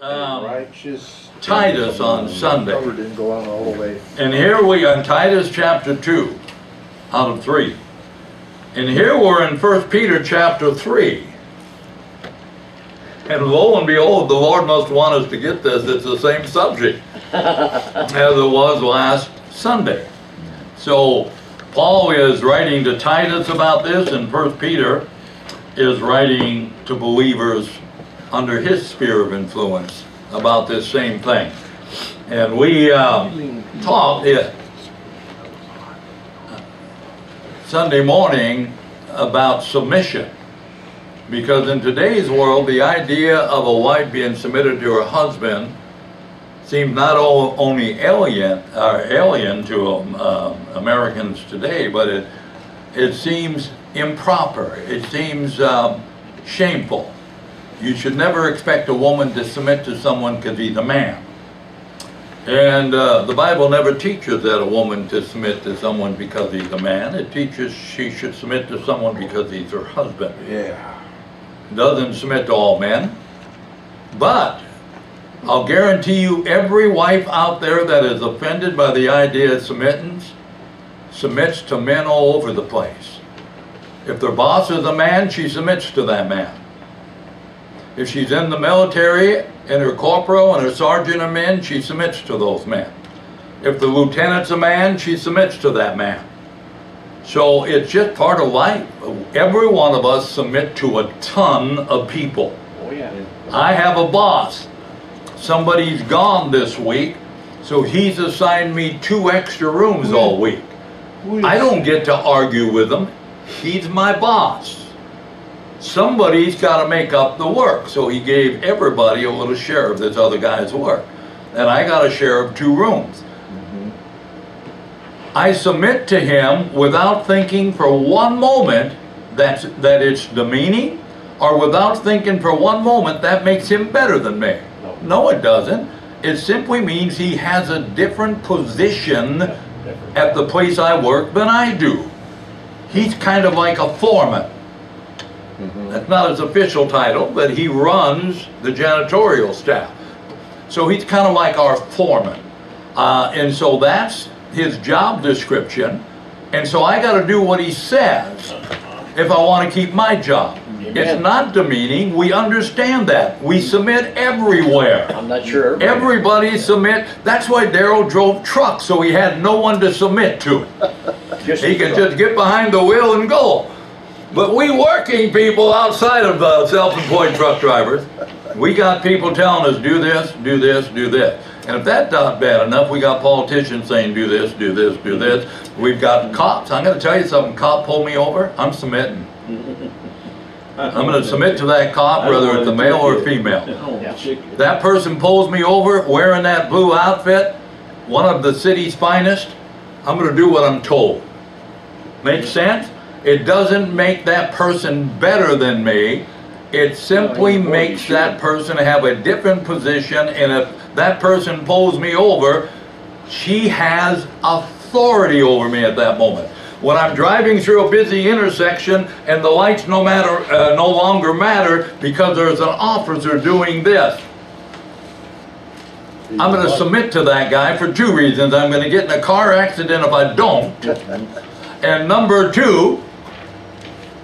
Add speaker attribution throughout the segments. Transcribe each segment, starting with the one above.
Speaker 1: um,
Speaker 2: Righteous.
Speaker 1: Titus on Sunday.
Speaker 2: Didn't go on all the way.
Speaker 1: And here we are in Titus chapter 2 out of 3. And here we're in 1 Peter chapter 3. And lo and behold, the Lord must want us to get this. It's the same subject as it was last Sunday. So Paul is writing to Titus about this, and 1 Peter is writing to believers under his sphere of influence about this same thing. And we uh, talked yeah, Sunday morning about submission. Because in today's world, the idea of a wife being submitted to her husband seems not only alien, or alien to um, uh, Americans today, but it, it seems improper. It seems um, shameful. You should never expect a woman to submit to someone because he's a man. And uh, the Bible never teaches that a woman to submit to someone because he's a man. It teaches she should submit to someone because he's her husband.
Speaker 2: Yeah.
Speaker 1: Doesn't submit to all men. But I'll guarantee you every wife out there that is offended by the idea of submittance submits to men all over the place. If their boss is a man, she submits to that man. If she's in the military and her corporal and her sergeant are men, she submits to those men. If the lieutenant's a man, she submits to that man. So it's just part of life. Every one of us submit to a ton of people.
Speaker 3: Oh, yeah.
Speaker 1: I have a boss. Somebody's gone this week, so he's assigned me two extra rooms all week. I don't get to argue with him. He's my boss. Somebody's got to make up the work. So he gave everybody a little share of this other guy's work. And I got a share of two rooms. I submit to him without thinking for one moment that's, that it's demeaning or without thinking for one moment that makes him better than me.
Speaker 3: No.
Speaker 1: No, it doesn't. It simply means he has a different position at the place I work than I do. He's kind of like a foreman. That's not his official title, but he runs the janitorial staff. So he's kind of like our foreman. Uh, and so that's his job description. And so I got to do what he says if I want to keep my job. It's not demeaning. We understand that. We submit everywhere.
Speaker 3: I'm not sure. everybody-
Speaker 1: Everybody submit. That's why Daryl drove trucks, so he had no one to submit to. He could just get behind the wheel and go. But we working people outside of uh, self-employed truck drivers, we got people telling us, do this, do this, do this. And if that's not bad enough, we got politicians saying, do this, do this, do this. We've got cops. I'm gonna tell you something, cop pull me over, I'm submitting. I'm gonna submit to that cop, whether it's a male or a female. That person pulls me over wearing that blue outfit, one of the city's finest, I'm gonna do what I'm told. Make sense? It doesn't make that person better than me. It simply
Speaker 3: No,
Speaker 1: makes
Speaker 3: should.
Speaker 1: that person have a different position, and if that person pulls me over, she has authority over me at that moment. When I'm driving through a busy intersection and the lights no matter, uh, no longer matter because there's an officer doing this, I'm going to submit to that guy for two reasons. I'm going to get in a car accident if I don't. And number two,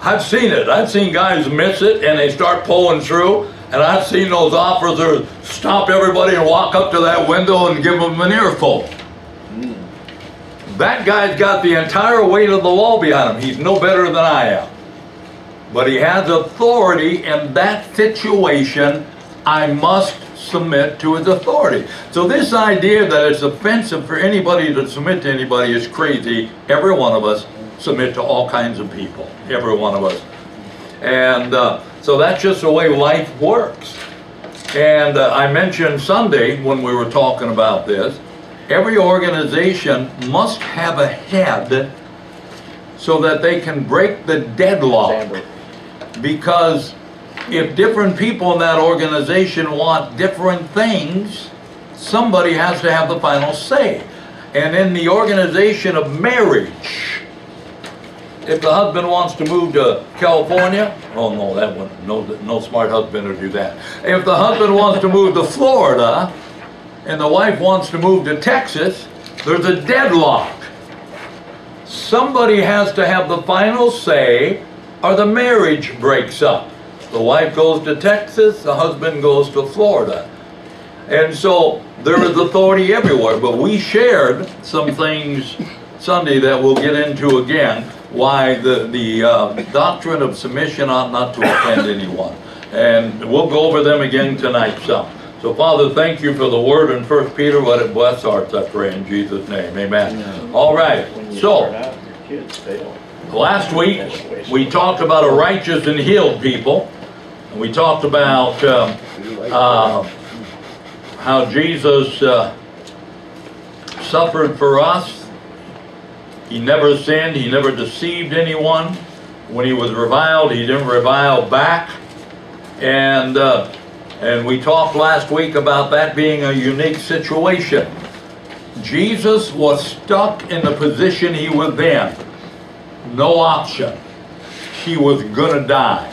Speaker 1: I've seen it. I've seen guys miss it and they start pulling through. And I've seen those officers stop everybody and walk up to that window and give them an earful. That guy's got the entire weight of the law behind him. He's no better than I am. But he has authority in that situation. I must submit to his authority. So this idea that it's offensive for anybody to submit to anybody is crazy. Every one of us submit to all kinds of people. Every one of us. And uh, so that's just the way life works. And uh, I mentioned Sunday when we were talking about this, every organization must have a head so that they can break the deadlock. Because if different people in that organization want different things, somebody has to have the final say. And in the organization of marriage, if the husband wants to move to California, oh no, that one, no, no smart husband would do that. If the husband wants to move to Florida and the wife wants to move to Texas, there's a deadlock. Somebody has to have the final say or the marriage breaks up. The wife goes to Texas, the husband goes to Florida. And so there is authority everywhere, but we shared some things Sunday that we'll get into again, why the, the uh, doctrine of submission ought not to offend anyone. And we'll go over them again tonight some. So Father, thank you for the word in First Peter, let it bless hearts, I pray in Jesus' name, amen. All right, so.
Speaker 3: start out, your kids fail.
Speaker 1: Last week, we talked about a righteous and healed people. And we talked about um, uh, how Jesus uh, suffered for us. He never sinned, he never deceived anyone. When he was reviled, he didn't revile back. And, uh, and we talked last week about that being a unique situation. Jesus was stuck in the position he was in no option. He was gonna die.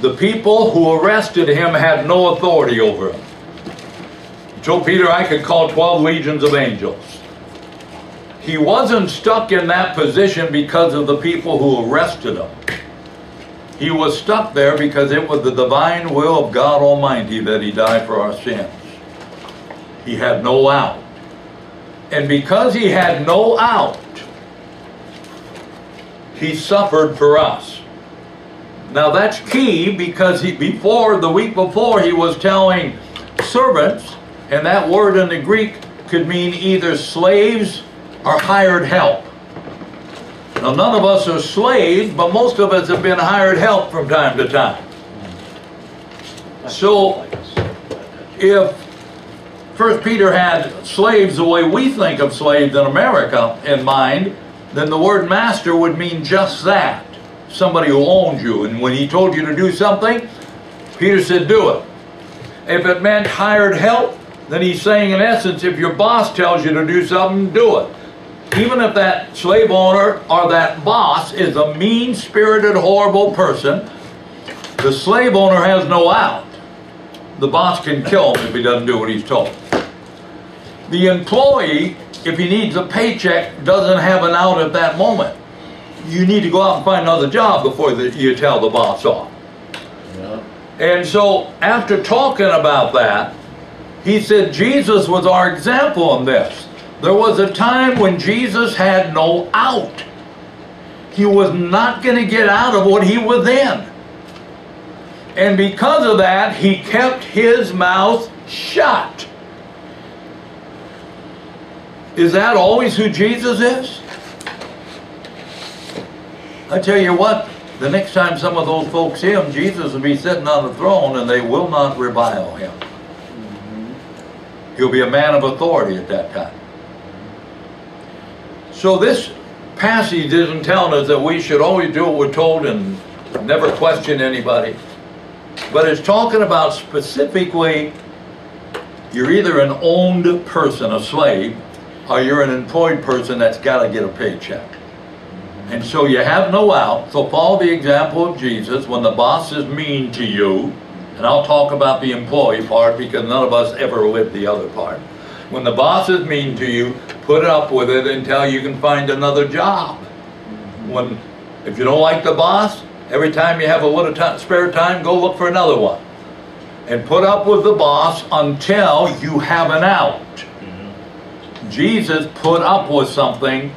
Speaker 1: The people who arrested him had no authority over him. He told Peter, I could call 12 legions of angels. He wasn't stuck in that position because of the people who arrested him. He was stuck there because it was the divine will of God Almighty that he died for our sins. He had no out. And because he had no out, he suffered for us. Now that's key because he before the week before he was telling servants, and that word in the Greek could mean either slaves or hired help. Now none of us are slaves, but most of us have been hired help from time to time. So if First Peter had slaves the way we think of slaves in America in mind, then the word master would mean just that. Somebody who owns you. And when he told you to do something, Peter said, do it. If it meant hired help, then he's saying in essence, if your boss tells you to do something, do it. Even if that slave owner or that boss is a mean-spirited, horrible person, the slave owner has no out. The boss can kill him if he doesn't do what he's told. The employee, if he needs a paycheck, doesn't have an out at that moment. You need to go out and find another job before the, you tell the boss off.
Speaker 3: Yeah.
Speaker 1: And so, after talking about that, he said Jesus was our example in this. There was a time when Jesus had no out. He was not going to get out of what he was in. And because of that, he kept his mouth shut. Is that always who Jesus is? I tell you what, the next time some of those folks see him, Jesus will be sitting on the throne and they will not revile him. Mm-hmm. He'll be a man of authority at that time. So this passage isn't telling us that we should always do what we're told and never question anybody. But it's talking about specifically, you're either an owned person, a slave, or you're an employed person that's got to get a paycheck. And so you have no out. So follow the example of Jesus when the boss is mean to you, and I'll talk about the employee part because none of us ever lived the other part. When the boss is mean to you, put up with it until you can find another job. When, if you don't like the boss, every time you have a little ti- spare time, go look for another one. And put up with the boss until you have an out. Jesus put up with something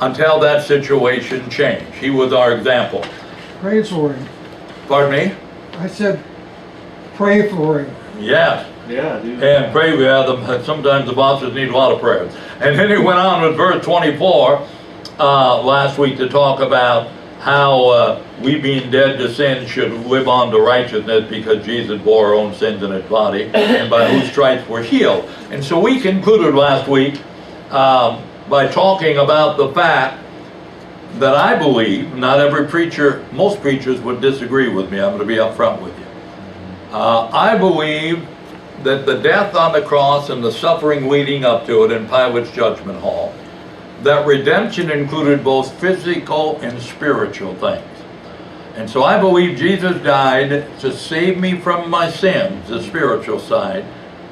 Speaker 1: until that situation changed. He was our example.
Speaker 4: Pray for him.
Speaker 1: Pardon me?
Speaker 4: I said, pray for him.
Speaker 1: Yes.
Speaker 3: Yeah, dude.
Speaker 1: And pray we have them. Sometimes the bosses need a lot of prayers. And then he went on with verse 24 uh, last week to talk about how uh, we being dead to sin should live on to righteousness because Jesus bore our own sins in his body and by whose stripes we're healed. And so we concluded last week um, by talking about the fact that I believe, not every preacher, most preachers would disagree with me. I'm going to be upfront with you. Uh, I believe that the death on the cross and the suffering leading up to it in Pilate's judgment hall that redemption included both physical and spiritual things. And so I believe Jesus died to save me from my sins, the spiritual side,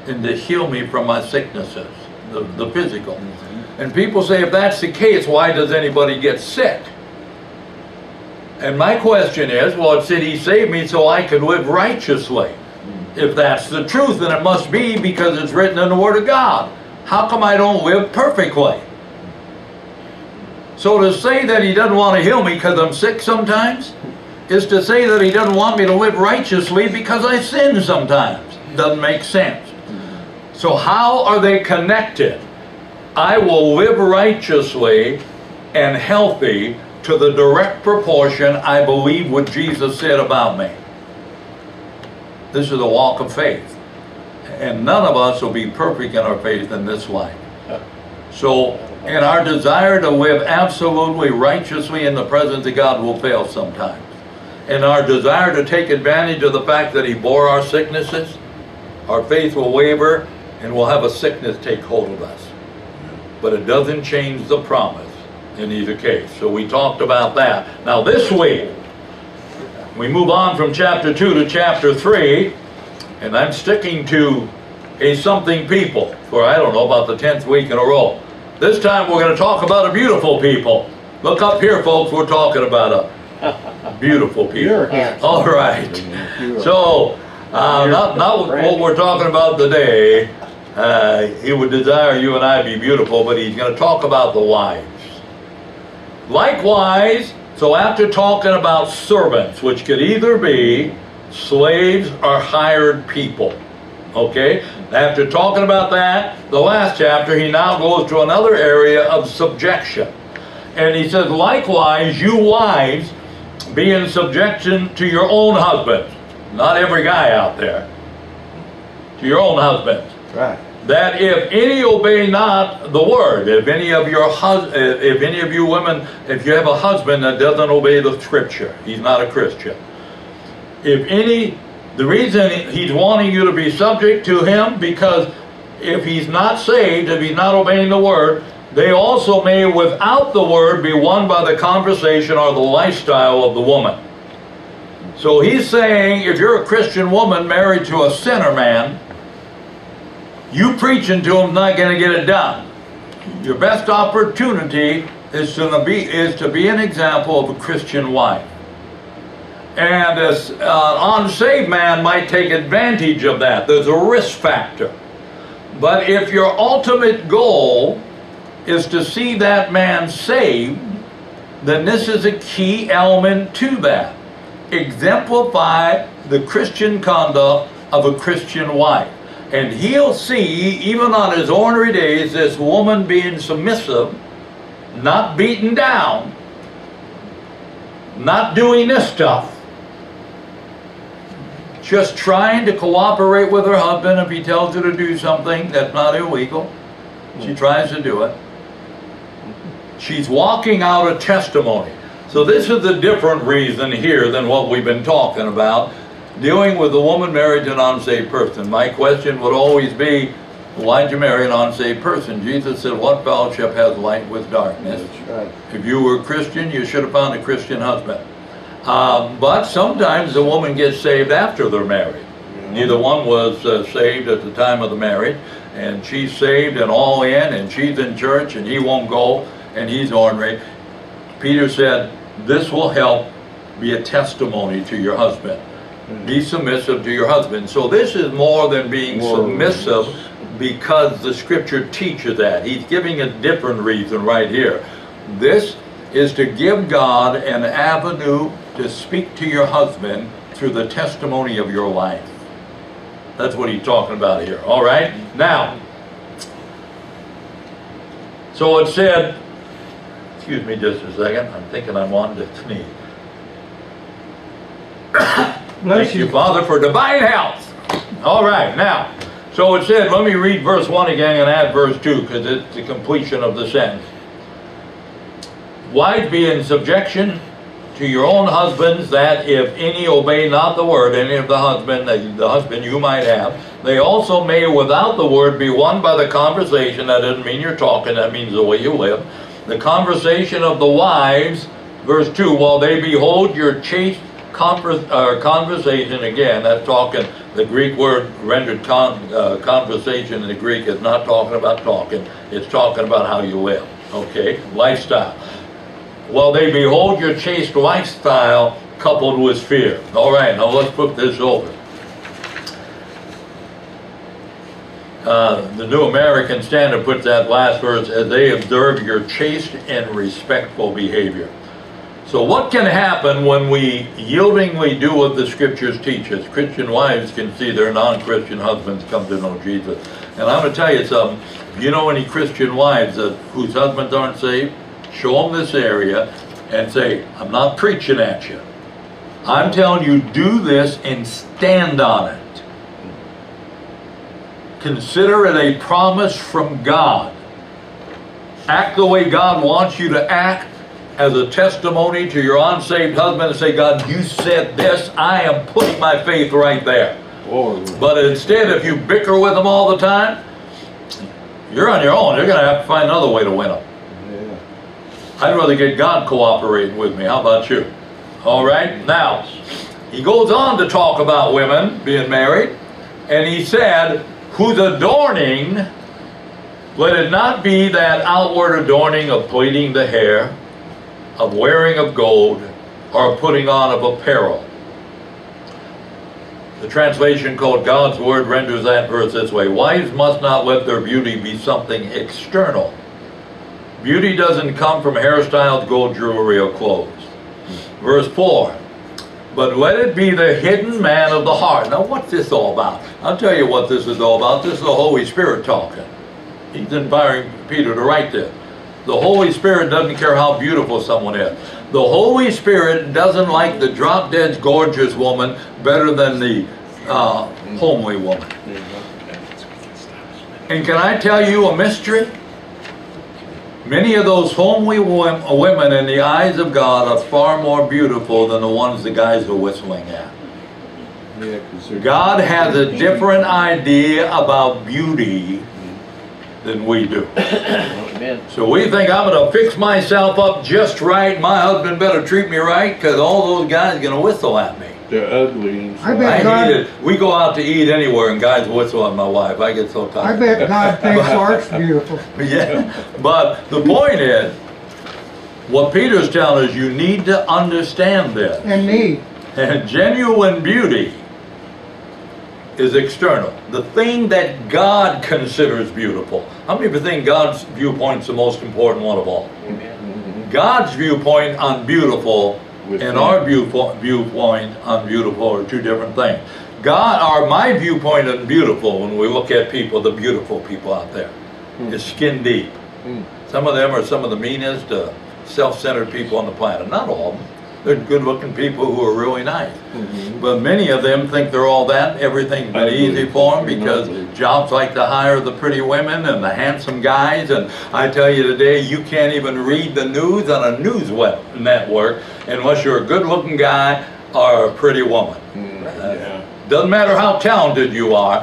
Speaker 1: and to heal me from my sicknesses, the, the physical. Mm-hmm. And people say, if that's the case, why does anybody get sick? And my question is, well, it said he saved me so I could live righteously. If that's the truth, then it must be because it's written in the Word of God. How come I don't live perfectly? So to say that he doesn't want to heal me because I'm sick sometimes is to say that he doesn't want me to live righteously because I sin sometimes. Doesn't make sense. So how are they connected? I will live righteously and healthy to the direct proportion I believe what Jesus said about me. This is a walk of faith. And none of us will be perfect in our faith in this life. So, in our desire to live absolutely righteously in the presence of God will fail sometimes. In our desire to take advantage of the fact that He bore our sicknesses, our faith will waver and we'll have a sickness take hold of us. But it doesn't change the promise in either case. So we talked about that. Now this week, we move on from chapter 2 to chapter 3, and I'm sticking to a something people for, I don't know, about the 10th week in a row. This time we're going to talk about a beautiful people. Look up here, folks, we're talking about a beautiful people. All right. So, uh, not, not what we're talking about today. Uh, he would desire you and I be beautiful, but he's going to talk about the wives. Likewise, so after talking about servants, which could either be slaves or hired people, okay? After talking about that, the last chapter, he now goes to another area of subjection. And he says, likewise, you wives, be in subjection to your own husbands. Not every guy out there. To your own husbands
Speaker 2: Right.
Speaker 1: That if any obey not the word, if any of your if eh, if any of you women, if you have a husband that doesn't obey the scripture, he's not a Christian. If any, the reason he's wanting you to be subject to him because if he's not saved, if he's not obeying the word, they also may without the word be won by the conversation or the lifestyle of the woman. So he's saying if you're a Christian woman married to a sinner man, you preaching to him not going to get it done. Your best opportunity is to be is to be an example of a Christian wife. And this uh, unsaved man might take advantage of that. There's a risk factor. But if your ultimate goal is to see that man saved, then this is a key element to that. Exemplify the Christian conduct of a Christian wife. And he'll see, even on his ornery days, this woman being submissive, not beaten down, not doing this stuff, just trying to cooperate with her husband if he tells her to do something that's not illegal. She mm. tries to do it. She's walking out a testimony. So this is a different reason here than what we've been talking about, dealing with a woman married to an unsaved person. My question would always be, why'd you marry an unsaved person? Jesus said, what fellowship has light with darkness?
Speaker 2: Right.
Speaker 1: If you were a Christian, you should have found a Christian husband. Um, but sometimes the woman gets saved after they're married. Neither one was uh, saved at the time of the marriage, and she's saved and all in, and she's in church, and he won't go, and he's ornery. Peter said, This will help be a testimony to your husband. Be submissive to your husband. So this is more than being
Speaker 2: More-
Speaker 1: submissive because the scripture teaches that. He's giving a different reason right here. This is to give God an avenue to speak to your husband through the testimony of your life. That's what he's talking about here. All right? Now, so it said, excuse me just a second, I'm thinking I'm wanting to sneeze.
Speaker 4: Bless
Speaker 1: Thank you,
Speaker 4: you.
Speaker 1: Father, for divine health. All right, now, so it said, let me read verse 1 again and add verse 2 because it's the completion of the sentence. Wives be in subjection to your own husbands, that if any obey not the word, any of the husband, the, husband you might have, they also may without the word be won by the conversation. That doesn't mean you're talking, that means the way you live. the conversation of the wives, verse 2, while they behold your chaste conversation, again, that's talking, the Greek word rendered con- uh, conversation in the Greek is not talking about talking, it's talking about how you live, okay? Lifestyle. Well, they behold your chaste lifestyle coupled with fear. All right, now let's put this over. Uh, the New American Standard puts that last verse as they observe your chaste and respectful behavior. So, what can happen when we yieldingly do what the scriptures teach us? Christian wives can see their non Christian husbands come to know Jesus. And I'm going to tell you something. If you know any Christian wives that, whose husbands aren't saved, show them this area and say, I'm not preaching at you. I'm telling you, do this and stand on it. Consider it a promise from God. Act the way God wants you to act as a testimony to your unsaved husband and say, God, you said this. I am putting my faith right there. But instead, if you bicker with them all the time, you're on your own. You're going to have to find another way to win them.
Speaker 3: yeah.
Speaker 1: I'd rather get God cooperating with me. How about you? All right. Now, he goes on to talk about women being married, and he said, whose adorning, let it not be that outward adorning of plaiting the hair, of wearing of gold, or putting on of apparel. The translation called God's Word renders that verse this way Wives must not let their beauty be something external. Beauty doesn't come from hairstyles, gold jewelry, or clothes. Verse 4 But let it be the hidden man of the heart. Now, what's this all about? I'll tell you what this is all about. This is the Holy Spirit talking. He's inspiring Peter to write this. The Holy Spirit doesn't care how beautiful someone is. The Holy Spirit doesn't like the drop dead gorgeous woman better than the uh, homely woman. And can I tell you a mystery? Many of those homely wo- women in the eyes of God are far more beautiful than the ones the guys are whistling at.
Speaker 3: Yeah, 'cause they're-
Speaker 1: God has a different idea about beauty than we do.
Speaker 3: Amen.
Speaker 1: So we think I'm going to fix myself up just right. My husband better treat me right because all those guys are going to whistle at me.
Speaker 3: They're ugly
Speaker 4: I
Speaker 3: inside.
Speaker 4: bet
Speaker 1: I
Speaker 4: God-
Speaker 1: hate it. We go out to eat anywhere and guys whistle at my wife. I get so tired.
Speaker 4: I bet God thinks art's beautiful.
Speaker 1: yeah. But the point is, what Peter's telling us, you need to understand this.
Speaker 4: And me.
Speaker 1: And genuine beauty is external. The thing that God considers beautiful. How many of you think God's viewpoint's the most important one of all?
Speaker 3: Mhm.
Speaker 1: God's viewpoint on beautiful
Speaker 3: With
Speaker 1: and our viewpoint, viewpoint on beautiful are two different things. God, or my viewpoint on beautiful, when we look at people, the beautiful people out there there, is skin deep.
Speaker 3: Hmm.
Speaker 1: Some of them are some of the meanest, uh, self-centered people on the planet. Not all of them. They're good-looking people who are really nice.
Speaker 3: Mhm.
Speaker 1: But many of them think they're all that. Everything's been easy for them because jobs like to hire the pretty women and the handsome guys. And I tell you today, you can't even read the news on a news web network unless you're a good-looking guy or a pretty woman.
Speaker 3: Mm,
Speaker 1: Uh,
Speaker 3: Yeah.
Speaker 1: Doesn't matter how talented you are.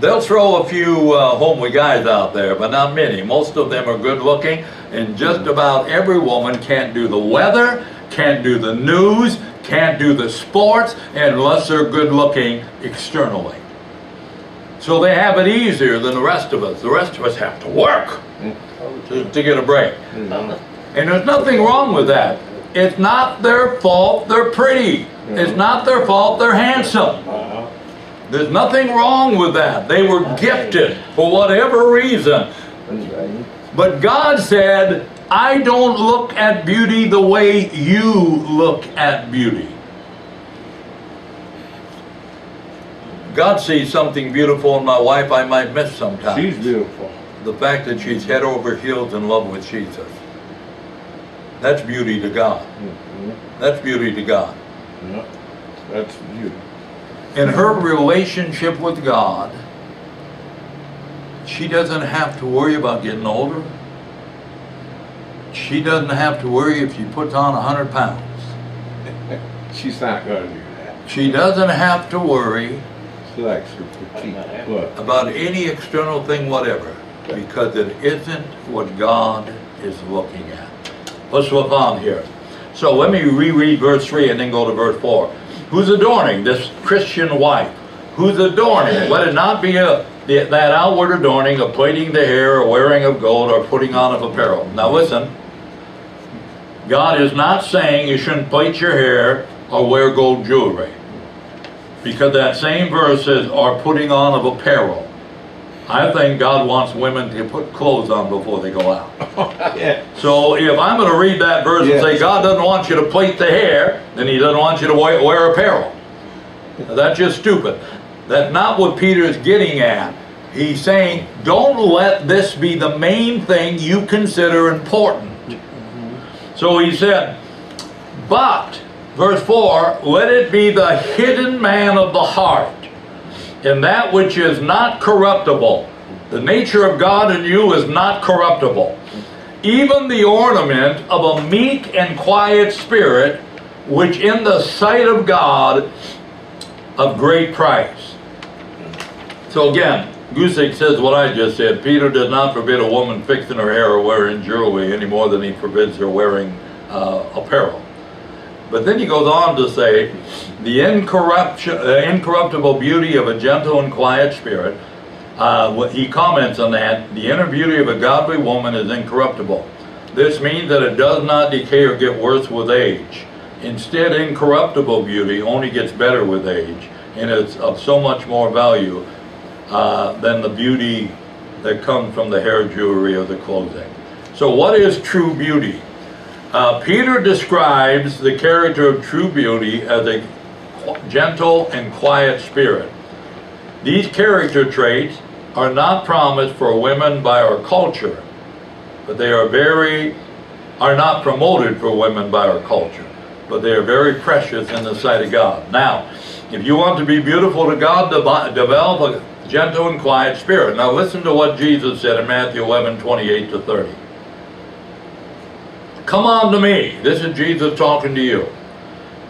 Speaker 1: They'll throw a few uh, homely guys out there, but not many. Most of them are good looking, and just about every woman can't do the weather, can't do the news, can't do the sports, unless they're good looking externally. So they have it easier than the rest of us. The rest of us have to work to, to get a break.
Speaker 3: Mhm.
Speaker 1: And there's nothing wrong with that. It's not their fault they're pretty. It's not their fault they're handsome.
Speaker 3: Uh-huh.
Speaker 1: There's nothing wrong with that. They were gifted for whatever reason. But God said, I don't look at beauty the way you look at beauty. God sees something beautiful in my wife I might miss sometimes.
Speaker 3: She's beautiful.
Speaker 1: the fact that she's head over heels in love with Jesus. That's beauty to God.
Speaker 3: Mhm.
Speaker 1: That's beauty to God.
Speaker 3: Yeah. That's beauty.
Speaker 1: In her relationship with God, she doesn't have to worry about getting older. She doesn't have to worry if she puts on 100 pounds.
Speaker 3: She's not gonna do that.
Speaker 1: She doesn't have to worry
Speaker 3: She likes her petite
Speaker 1: about any external thing, whatever, because it isn't what God is looking at. Let's look on here. So let me reread verse 3 and then go to verse 4. Who's adorning this Christian wife? Who's adorning? Let it not be a, the, that outward adorning of plaiting the hair or wearing of gold or putting on of apparel. Now listen, God is not saying you shouldn't plait your hair or wear gold jewelry. Because that same verse says, or putting on of apparel. I think God wants women to put clothes on before they go out.
Speaker 3: Yeah.
Speaker 1: So if I'm going to read that verse and say God doesn't want you to plait the hair, then He doesn't want you to wear, wear apparel. Now, that's just stupid. That's not what Peter is getting at. He's saying, don't let this be the main thing you consider important. So he said, but, verse 4, let it be the hidden man of the heart, and that which is not corruptible. The nature of God in you is not corruptible. Even the ornament of a meek and quiet spirit, which in the sight of God of great price. So again, Guzik says what I just said. Peter does not forbid a woman fixing her hair or wearing jewelry any more than he forbids her wearing uh, apparel. But then he goes on to say, the uh, incorruptible beauty of a gentle and quiet spirit. Uh, he comments on that, the inner beauty of a godly woman is incorruptible. This means that it does not decay or get worse with age. Instead, incorruptible beauty only gets better with age, and it's of so much more value uh, than the beauty that comes from the hair jewelry or the clothing. So, what is true beauty? Uh, Peter describes the character of true beauty as a gentle and quiet spirit. These character traits are not promised for women by our culture, but they are very are not promoted for women by our culture, but they are very precious in the sight of God. Now, if you want to be beautiful to God, develop a gentle and quiet spirit. Now listen to what Jesus said in Matthew 11, 28 to 30. Come on to me. This is Jesus talking to you.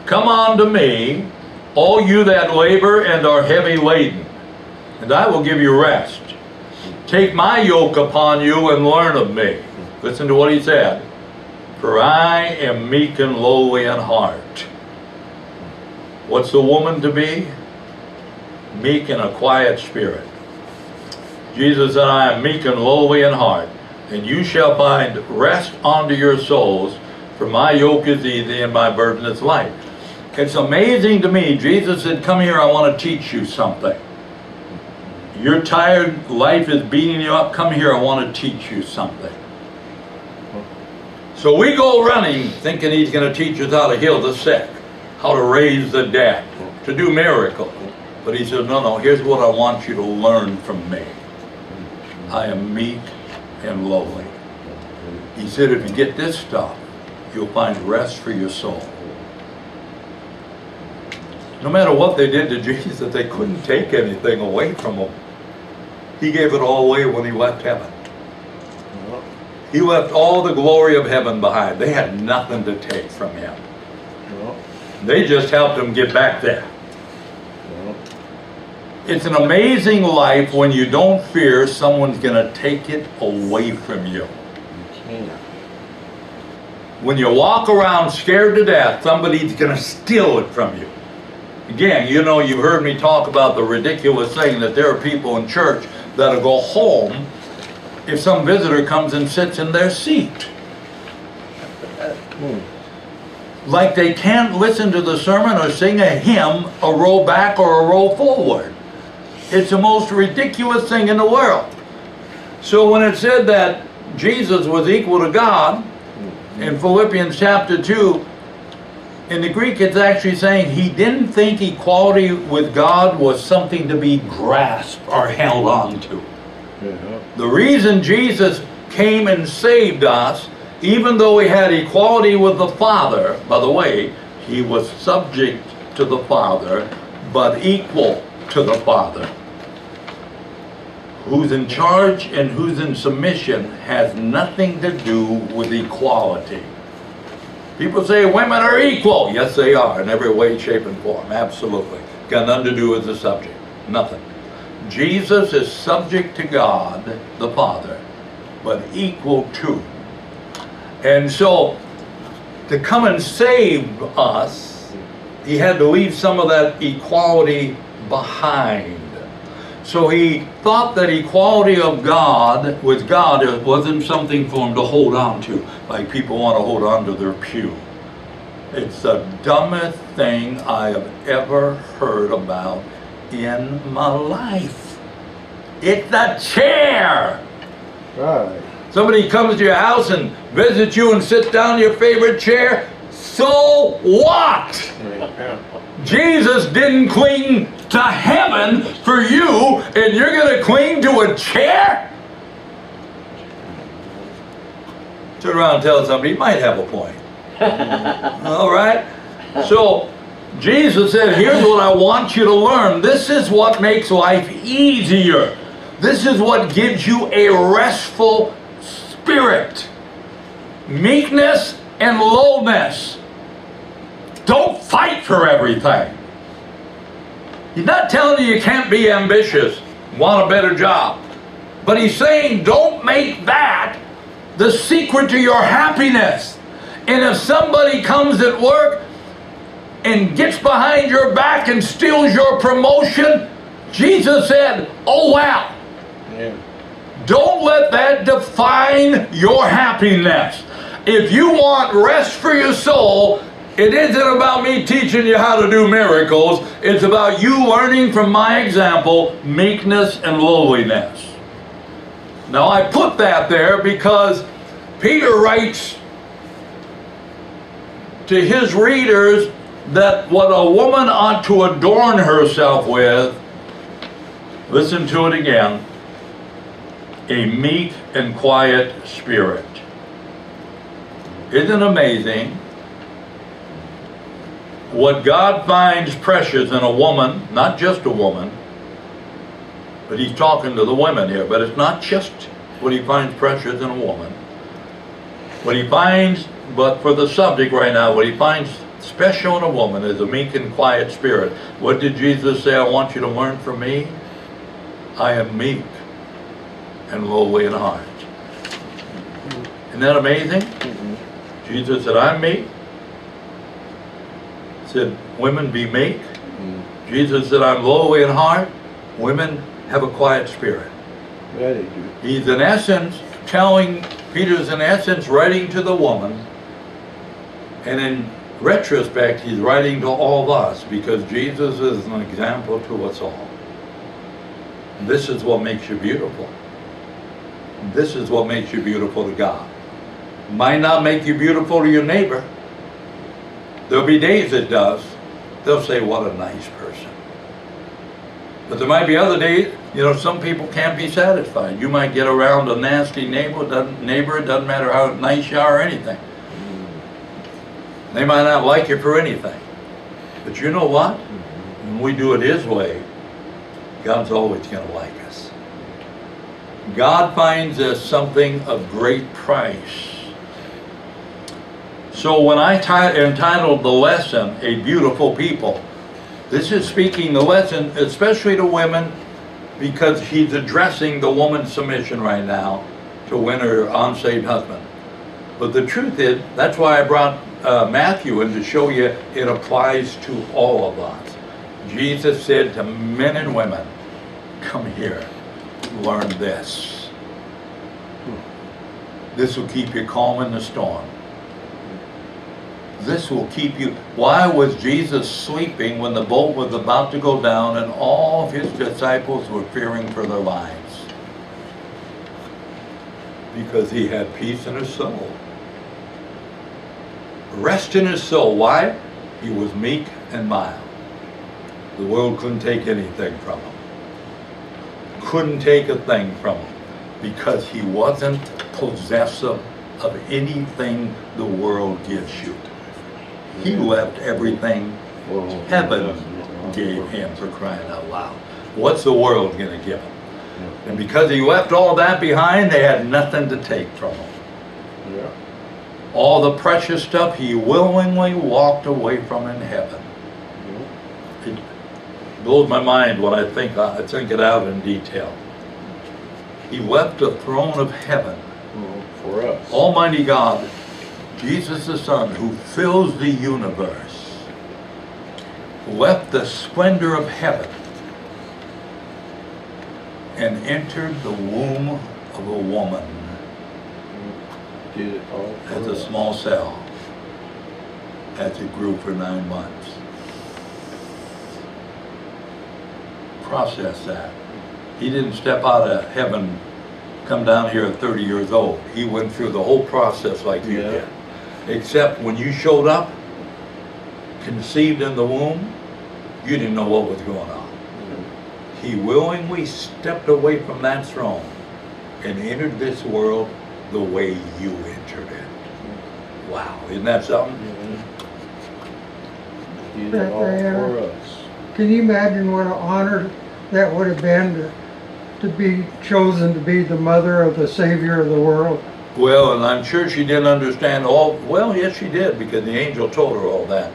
Speaker 1: Come on to me, all you that labor and are heavy laden, and I will give you rest. Take my yoke upon you and learn of me. Listen to what he said. For I am meek and lowly in heart. What's the woman to be? Meek and a quiet spirit. Jesus said, I am meek and lowly in heart, and you shall find rest unto your souls, for my yoke is easy and my burden is light. It's amazing to me. Jesus said, Come here, I want to teach you something. You're tired, life is beating you up. Come here, I want to teach you something. So we go running thinking he's going to teach us how to heal the sick, how to raise the dead, to do miracles. But he said, No, no, here's what I want you to learn from me. I am meek and lowly. He said, if you get this stuff, you'll find rest for your soul. No matter what they did to Jesus, they couldn't take anything away from him. He gave it all away when he left heaven. He left all the glory of heaven behind. They had nothing to take from him. They just helped him get back there. It's an amazing life when you don't fear someone's going to take it away from you. When you walk around scared to death, somebody's going to steal it from you. Again, you know, you've heard me talk about the ridiculous thing that there are people in church that'll go home if some visitor comes and sits in their seat. Like they can't listen to the sermon or sing a hymn a row back or a row forward. It's the most ridiculous thing in the world. So when it said that Jesus was equal to God in Philippians chapter 2, in the Greek it's actually saying he didn't think equality with God was something to be grasped or held on to. The reason Jesus came and saved us, even though he had equality with the Father, by the way, he was subject to the Father, but equal to the Father. Who's in charge and who's in submission has nothing to do with equality. People say women are equal. Yes, they are in every way, shape, and form. Absolutely. Got nothing to do with the subject. Nothing. Jesus is subject to God, the Father, but equal to. And so, to come and save us, he had to leave some of that equality behind. So he thought that equality of God with God wasn't something for him to hold on to, like people want to hold on to their pew. It's the dumbest thing I have ever heard about in my life. It's a chair.
Speaker 2: Right.
Speaker 1: Somebody comes to your house and visits you and sits down in your favorite chair. So what?
Speaker 3: Yeah.
Speaker 1: Jesus didn't cling to heaven for you, and you're going to cling to a chair? Turn around and tell somebody, you might have a point. All right? So, Jesus said, Here's what I want you to learn. This is what makes life easier. This is what gives you a restful spirit meekness and lowness. Don't fight for everything. He's not telling you you can't be ambitious, want a better job. But he's saying don't make that the secret to your happiness. And if somebody comes at work and gets behind your back and steals your promotion, Jesus said, oh wow.
Speaker 3: Yeah.
Speaker 1: Don't let that define your happiness. If you want rest for your soul, it isn't about me teaching you how to do miracles. It's about you learning from my example meekness and lowliness. Now, I put that there because Peter writes to his readers that what a woman ought to adorn herself with, listen to it again, a meek and quiet spirit. Isn't it amazing what God finds precious in a woman, not just a woman, but he's talking to the women here, but it's not just what he finds precious in a woman. What he finds, but for the subject right now, what he finds special in a woman is a meek and quiet spirit. What did Jesus say? I want you to learn from me. I am meek and lowly in heart. Isn't that amazing? Mm-hmm. Jesus said, I'm meek. Said, women be meek. Jesus said, I'm lowly in heart. Women have a quiet spirit.
Speaker 3: Yeah, they do.
Speaker 1: He's in essence telling, Peter's in essence writing to the woman. And in retrospect, he's writing to all of us because Jesus is an example to us all. This is what makes you beautiful. This is what makes you beautiful to God. Might not make you beautiful to your neighbor. There'll be days it does. They'll say, what a nice person. But there might be other days, you know, some people can't be satisfied. You might get around a nasty neighbor, doesn't, neighbor, it doesn't matter how nice you are or anything. They might not like you for anything. But you know what? When we do it His way, God's always going to like us. God finds us something of great price. So when I ti- entitled the lesson, A Beautiful People, this is speaking the lesson, especially to women, because he's addressing the woman's submission right now to win her unsaved husband. But the truth is, that's why I brought uh, Matthew in to show you it applies to all of us. Jesus said to men and women, come here, learn this. This will keep you calm in the storm. This will keep you. Why was Jesus sleeping when the boat was about to go down and all of his disciples were fearing for their lives? Because he had peace in his soul. Rest in his soul. Why? He was meek and mild. The world couldn't take anything from him. Couldn't take a thing from him because he wasn't possessive of anything the world gives you. He left everything heaven gave him for crying out loud. What's the world going to give him? And because he left all that behind, they had nothing to take from him.
Speaker 3: Yeah.
Speaker 1: All the precious stuff he willingly walked away from in heaven. It blows my mind when I think I think it out in detail. He left the throne of heaven,
Speaker 3: Well, For us.
Speaker 1: Almighty God, Jesus the Son, who fills the universe, left the splendor of heaven and entered the womb of a woman
Speaker 3: Did it all for
Speaker 1: as a small cell as it grew for nine months. Process that. He didn't step out of heaven, come down here at 30 years old. He went through the whole process like you did. Except when you showed up, conceived in the womb, you didn't know what was going on. He willingly stepped away from that throne and entered this world the way you entered it. Wow, isn't that something?
Speaker 3: Did it all for us.
Speaker 4: Can you imagine what an honor that would have been to, to be chosen to be the mother of the Savior of the world?
Speaker 1: Well, and I'm sure she didn't understand all, well, yes, she did, because the angel told her all that.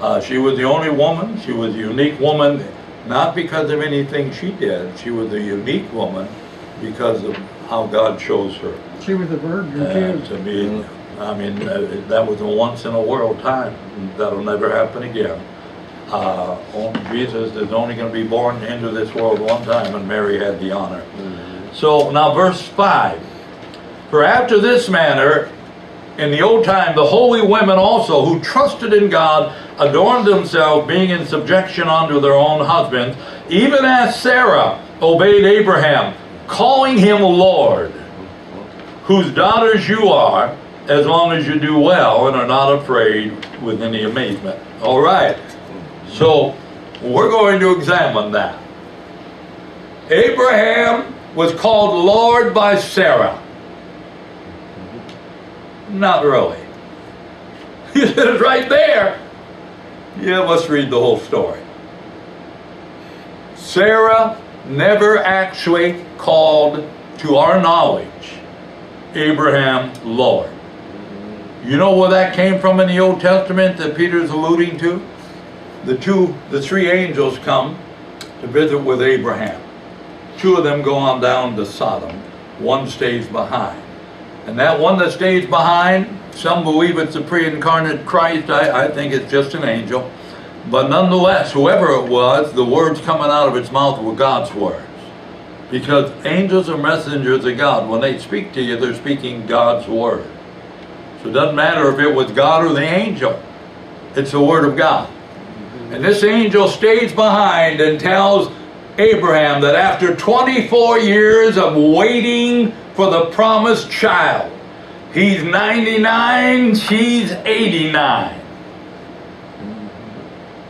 Speaker 1: Uh, she was the only woman, she was a unique woman, not because of anything she did, she was a unique woman because of how God chose her.
Speaker 4: She was a virgin
Speaker 1: Uh,
Speaker 4: too.
Speaker 1: to be, I mean, uh, that was a once in a world time. That'll never happen again. Uh, only Jesus is only going to be born into this world one time, and Mary had the honor. So now, verse 5 For after this manner, in the old time, the holy women also, who trusted in God, adorned themselves, being in subjection unto their own husbands, even as Sarah obeyed Abraham, calling him Lord whose daughters you are, as long as you do well and are not afraid with any amazement. All right. So we're going to examine that. Abraham was called Lord by Sarah. Not really. He said it right there. Yeah, let's read the whole story. Sarah never actually called, to our knowledge, Abraham Lord. You know where that came from in the Old Testament that Peter's alluding to? The two, the three angels come to visit with Abraham. Two of them go on down to Sodom. One stays behind. And that one that stays behind, some believe it's the pre-incarnate Christ. I, I think it's just an angel. But nonetheless, whoever it was, the words coming out of its mouth were God's words. Because angels are messengers of God. When they speak to you, they're speaking God's word. So it doesn't matter if it was God or the angel. It's the word of God. And this angel stays behind and tells Abraham that after 24 years of waiting for the promised child, he's 99, she's 89.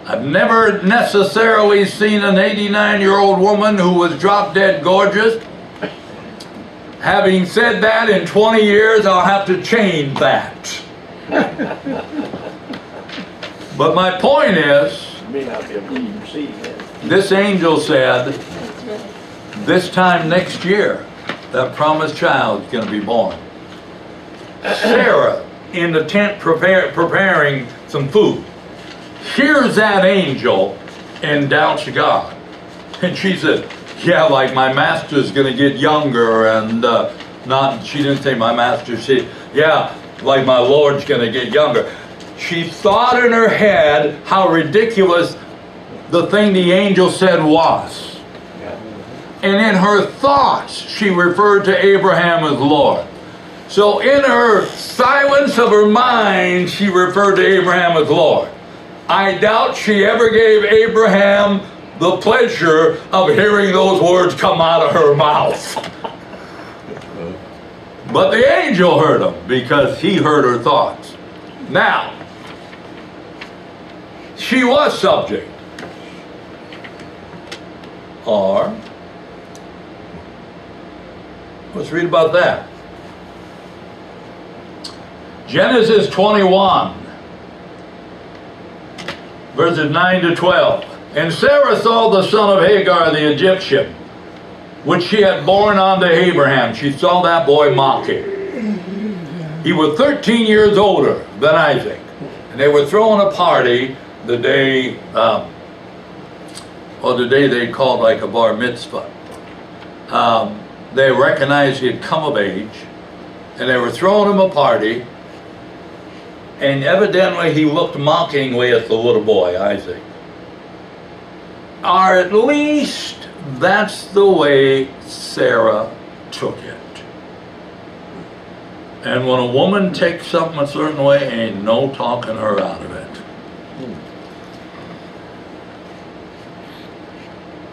Speaker 1: I've never necessarily seen an 89 year old woman who was drop dead gorgeous. Having said that, in 20 years I'll have to change that. but my point is,
Speaker 3: May not be able to even see that.
Speaker 1: this angel said, this time next year, that promised child is going to be born. Sarah, in the tent prepare, preparing some food, hears that angel and doubts God. And she said, yeah, like my master's going to get younger and uh, not, she didn't say my master, she yeah, like my Lord's going to get younger. She thought in her head how ridiculous the thing the angel said was. And in her thoughts, she referred to Abraham as Lord. So in her silence of her mind, she referred to Abraham as Lord. I doubt she ever gave Abraham the pleasure of hearing those words come out of her mouth. But the angel heard them because he heard her thoughts. Now, she was subject. Or, let's read about that. Genesis 21, verses 9 to 12. And Sarah saw the son of Hagar the Egyptian, which she had borne unto Abraham. She saw that boy mocking. He was 13 years older than Isaac. And they were throwing a party the day, um, or the day they called like a bar mitzvah. Um, they recognized he had come of age, and they were throwing him a party. And evidently he looked mockingly at the little boy, Isaac. Or at least that's the way Sarah took it. And when a woman takes something a certain way, ain't no talking her out of it.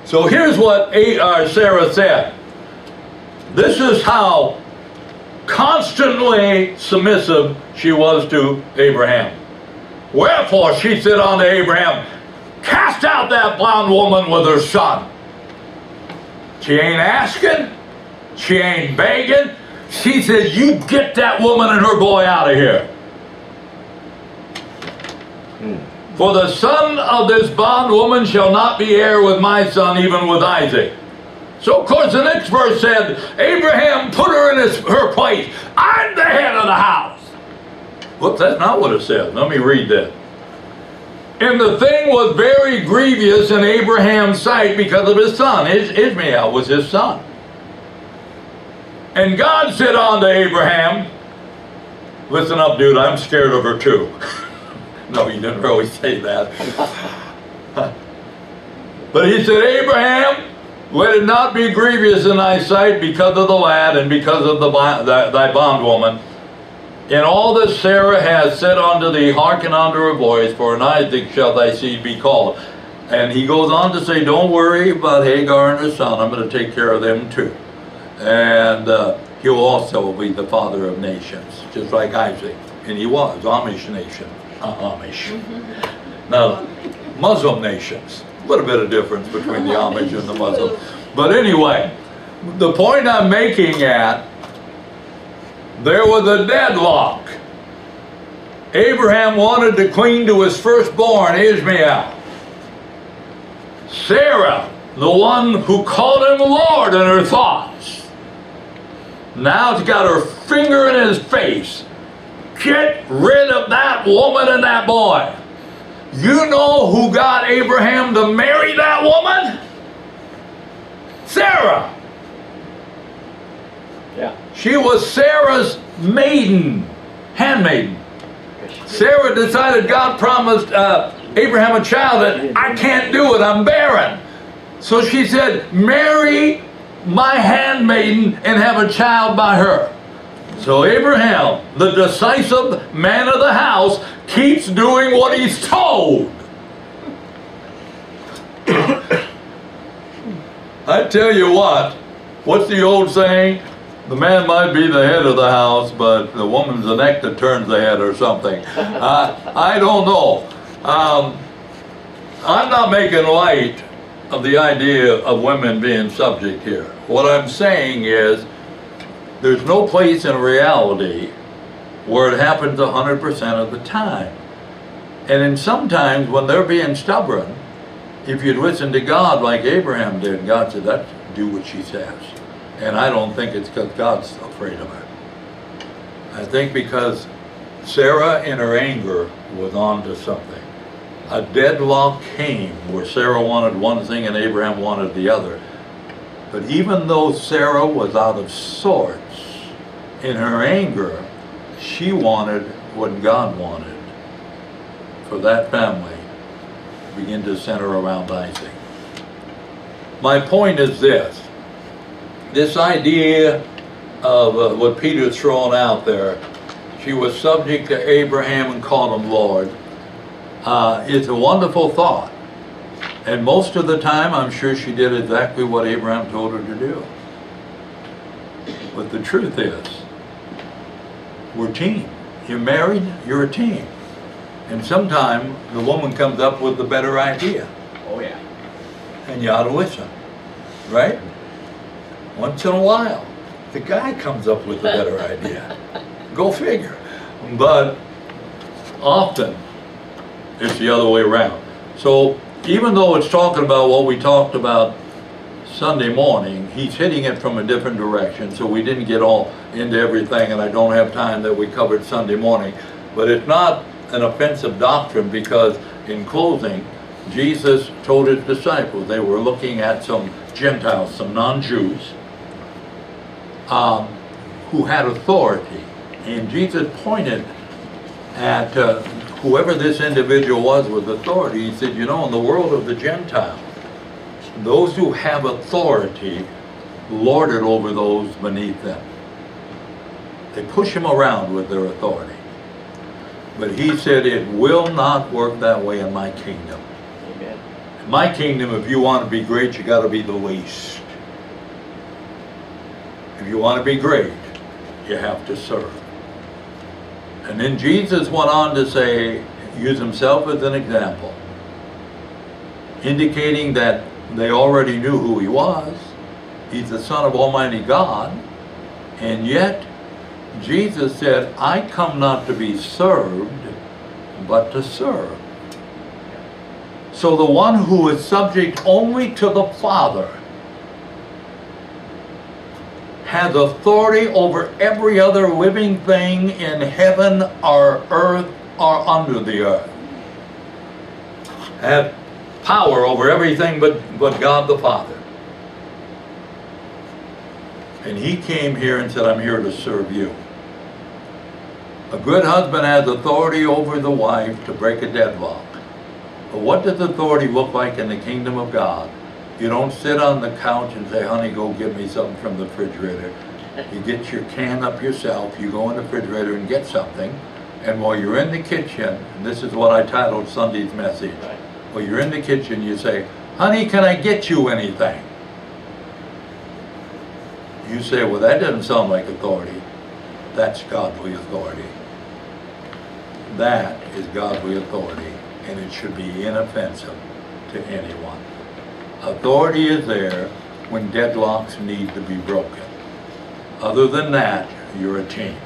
Speaker 1: So here's what Sarah said. This is how constantly submissive she was to Abraham. Wherefore she said unto Abraham, Cast out that bondwoman with her son. She ain't asking, she ain't begging. She said, You get that woman and her boy out of here. Hmm. For the son of this bondwoman shall not be heir with my son, even with Isaac. So, of course, the next verse said, Abraham put her in his, her place. I'm the head of the house. Whoops, that's not what it says. Let me read that. And the thing was very grievous in Abraham's sight because of his son. Is- Ishmael was his son. And God said unto Abraham, Listen up, dude, I'm scared of her too. no, he didn't really say that. but he said, Abraham, let it not be grievous in thy sight because of the lad and because of the thy, thy bondwoman. In all that Sarah has said unto thee, hearken unto her voice, for in Isaac shall thy seed be called. And he goes on to say, don't worry about Hagar and her son. I'm going to take care of them too. And uh, he'll also be the father of nations, just like Isaac. And he was, Amish nation. Uh, Amish. Now, Muslim nations. A little bit of difference between the Amish and the Muslim. But anyway, the point I'm making at, there was a deadlock. Abraham wanted to cling to his firstborn, Ishmael. Sarah, the one who called him Lord in her thoughts, now has got her finger in his face. Get rid of that woman and that boy. You know who got Abraham to marry that woman? Sarah.
Speaker 3: Yeah.
Speaker 1: She was Sarah's maiden, handmaiden. Sarah decided God promised uh, Abraham a child and I can't do it, I'm barren. So she said, marry my handmaiden and have a child by her. So Abraham, the decisive man of the house, keeps doing what he's told. I tell you what, what's the old saying? The man might be the head of the house, but the woman's the neck that turns the head or something. Uh, I don't know. Um, I'm not making light of the idea of women being subject here. What I'm saying is there's no place in reality where it happens 100% of the time. And then sometimes when they're being stubborn, if you'd listen to God like Abraham did, God said, that's do what she says. And I don't think it's because God's afraid of her. I think because Sarah in her anger was on to something. A deadlock came where Sarah wanted one thing and Abraham wanted the other. But even though Sarah was out of sorts, in her anger, she wanted what God wanted for that family to begin to center around Isaac. My point is this this idea of uh, what Peter's throwing out there, she was subject to Abraham and called him Lord, uh, is a wonderful thought. And most of the time, I'm sure she did exactly what Abraham told her to do. But the truth is, we're a team. You're married, you're a team. And sometimes the woman comes up with the better idea,
Speaker 3: Oh, yeah.
Speaker 1: and you ought to listen, right? Once in a while, the guy comes up with the better idea. Go figure. But often, it's the other way around. So even though it's talking about what we talked about Sunday morning, he's hitting it from a different direction, so we didn't get all into everything, and I don't have time that we covered Sunday morning. But it's not an offensive doctrine because in closing, Jesus told his disciples, they were looking at some Gentiles, some non-Jews, um, who had authority. And Jesus pointed at uh, whoever this individual was with authority. He said, you know, in the world of the Gentiles, those who have authority lord it over those beneath them. They push him around with their authority. But he said, it will not work that way in my kingdom.
Speaker 3: Amen.
Speaker 1: In my kingdom, if you want to be great, you got to be the least. If you want to be great, you have to serve. And then Jesus went on to say, use himself as an example, indicating that they already knew who he was. He's the Son of Almighty God. And yet, Jesus said, I come not to be served, but to serve. So the one who is subject only to the Father has authority over every other living thing in heaven or earth or under the earth. Have power over everything but, but God the Father. And he came here and said, I'm here to serve you. A good husband has authority over the wife to break a deadlock. But what does authority look like in the kingdom of God? You don't sit on the couch and say, honey, go get me something from the refrigerator. You get your can up yourself, you go in the refrigerator and get something. And while you're in the kitchen, this is what I titled Sunday's message. While you're in the kitchen, you say, honey, can I get you anything? You say, well, that doesn't sound like authority. That's godly authority. That is godly authority, and it should be inoffensive to anyone. Authority is there when deadlocks need to be broken. Other than that, you're a team.